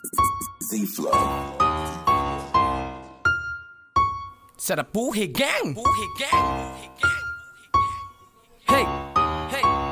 Z-Flow. Sarap buhay gang! Buhay gang! Hey!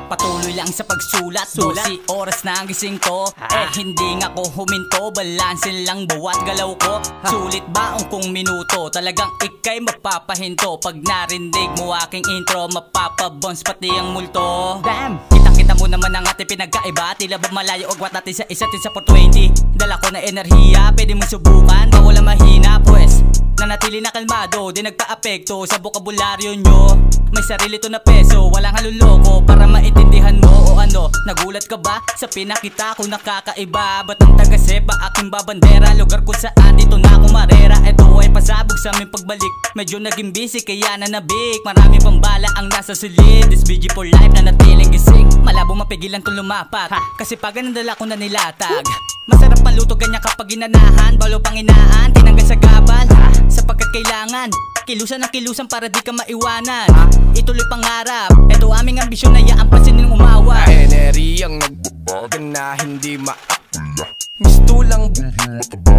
Patuloy lang sa pagsulat Sulat. Si oras na ang gising ko. Eh hindi nga ko huminto. Balansin lang bawat galaw ko. Sulit ba ang kung minuto? Talagang ikay mapapahinto. Pag narinig mo aking intro Mapapabons pati ang multo. Damn! Kitang kita mo naman ang ating pinagkaiba. Tila ba malayo agwat natin sa isa't isa for 20 Dala ko na enerhiya Pwede mo subukan. Bawal ang mahina pues Nanatili na kalmado, di nagpa-apekto sa bokabularyo nyo. May sarili to na peso, walang haluloko para maintindihan mo o ano? Nagulat ka ba? Sa pinakita ko nakakaiba. Ba't ang taga-sepa aking babandera? Lugar kung saan dito na ako marera. Ito ay pasabog sa aming pagbalik. Medyo naging busy kaya nanabik. Marami pang bala ang nasa silid. This BG for life na natiling gising. Malabo mapigilan tong lumapat Kasi pag ang dala ko na nilatag. Masarap maluto ganyan kapag inanahan. Balo pang inaan, tinanggal sa gabal. Sapagkat kailangan. Kilusan ng kilusan para di ka maiwanan. Ituloy pangarap. Ito aming ambisyon na umawa Eneriyang nagbabaga na hindi maakula Gusto lang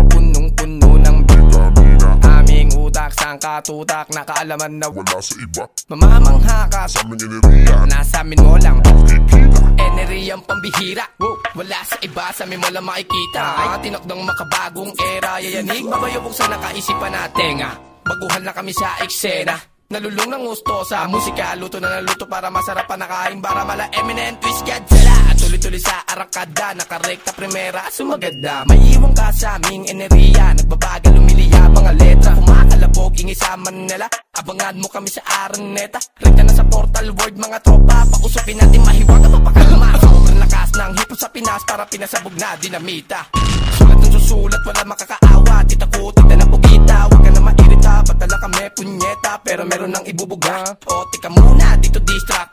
punong-puno ng Vitamina. Aming utak sang katutak Nakaalaman na Wala sa iba. mamamangha ka Sa aming enerhiya. Nasa amin mo lang Kikita. Eneriyang pambihira Wala sa iba sa amin mo lang makikita Ay tinakdang makabagong era Yayanig mabayo buksan ang kaisipan natin ah. Baguhan na kami sa eksena Nalulung ng gusto sa musika Luto na naluto para masarap pa nakain Para mala eminent twist Godzilla Arakada Nakarekta primera sumagada May iwan ka sa aming enerhiya. Nagbabagal lumiliya mga letra. Kumakalabog ingi sa Manila. Abangan mo kami sa Araneta. Rekta na sa portal world mga tropa. Pausapin natin mahiwaga mapakalma Sobrang lakas ng hipon sa Pinas Para pinasabog na dinamita. Sulat ng susulat wala makakaawa. Tita ko tignan na pugita. Huwag ka na mairita Padala kami punyeta. Pero meron nang ibubuga. O tika muna dito distract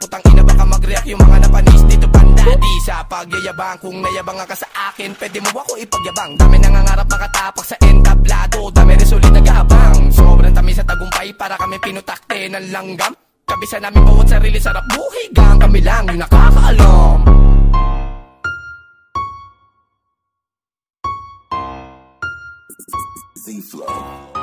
pisa Pagyayabang. Kung nayabang ka sa akin Pwede mo ako ipagyabang. Dami nangangarap makatapak sa entablado. Dami rin sulit naghahabang Sobrang tamis sa tagumpay Para kami pinutakte ng langgam. Kabisa namin bawat sarili sarap buhay Gang kami lang yung nakakaalam. The flow.